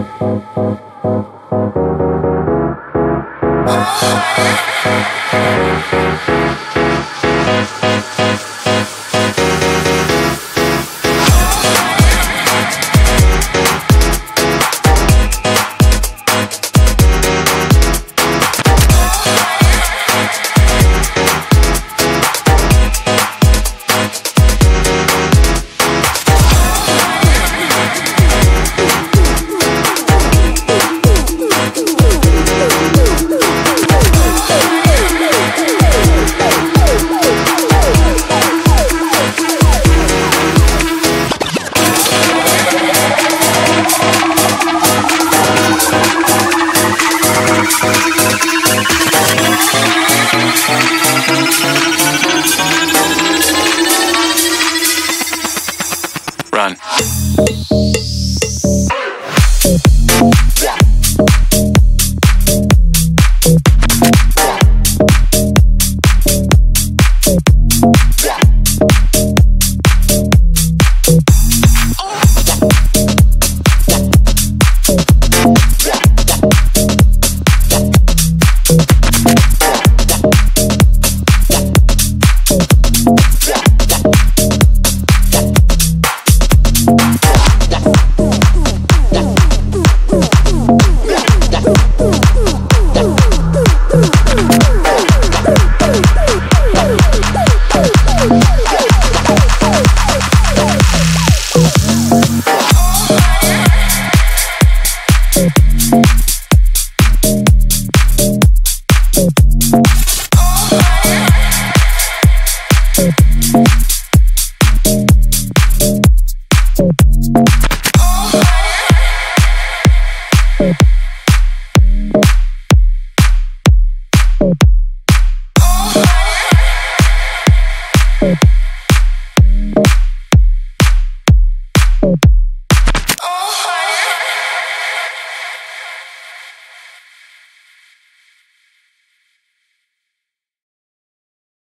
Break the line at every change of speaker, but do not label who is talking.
Run. Run.